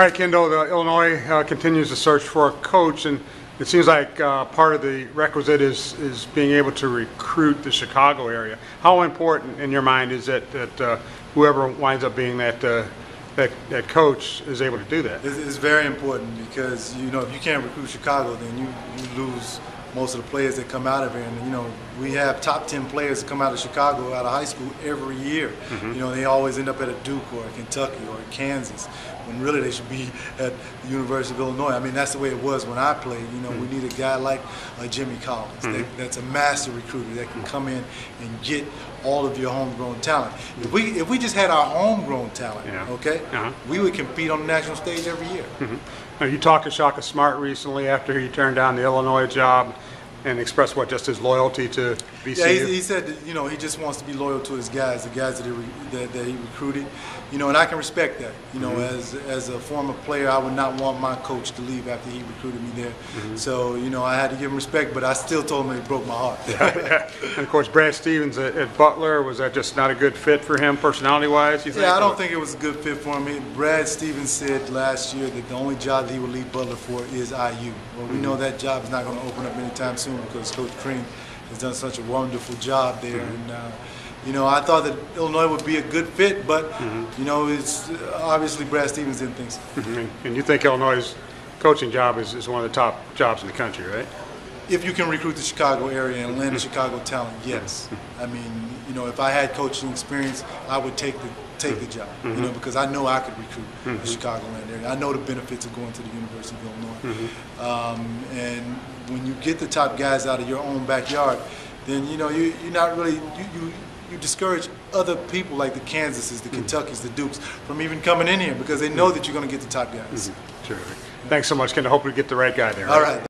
All right, Kendall, the Illinois uh, continues to search for a coach, and it seems like uh, part of the requisite is, is being able to recruit the Chicago area. How important in your mind is it that uh, whoever winds up being that, uh, that, that coach is able to do that? It's very important because you know if you can't recruit Chicago, then you, you lose most of the players that come out of here. And you know we have top ten players that come out of Chicago out of high school every year. You know they always end up at a Duke or a Kentucky or a Kansas when really they should be at the University of Illinois. I mean that's the way it was when I played. You know we need a guy like uh, Jimmy Collins that, that's a master recruiter that can come in and get all of your homegrown talent. If we if we just had our homegrown talent, Yeah. okay, Uh-huh. we would compete on the national stage every year. Now, you talked to Shaka Smart recently after he turned down the Illinois job and express what, just his loyalty to VCU? Yeah, he, he said that, you know he just wants to be loyal to his guys, the guys that he, re, that, that he recruited, you know, and I can respect that. You know, mm-hmm. as as a former player, I would not want my coach to leave after he recruited me there. Mm-hmm. So you know, I had to give him respect, but I still told him it broke my heart. And of course, Brad Stevens at, at Butler, was that just not a good fit for him personality-wise, think? Yeah, I don't think it was a good fit for him. Brad Stevens said last year that the only job that he would leave Butler for is IU. Well, we mm-hmm. know that job is not going to open up anytime soon because Coach Crean has done such a wonderful job there. And uh, you know, I thought that Illinois would be a good fit, but you know, it's obviously Brad Stevens didn't think so. And- And you think Illinois' coaching job is, is one of the top jobs in the country, right? If you can recruit the Chicago area and land the Chicago talent, yes. I mean, you know, if I had coaching experience, I would take the take the job. You know, mm-hmm. because I know I could recruit the mm-hmm. Chicagoland area. I know the benefits of going to the University of Illinois. Mm-hmm. Um, and when you get the top guys out of your own backyard, then you know you you're not really you. you you discourage other people like the Kansases, the Kentuckys, the Dukes from even coming in here because they know that you're going to get the top guys. Terrific. Thanks so much, Ken. I Hope we get the right guy there. All right? right.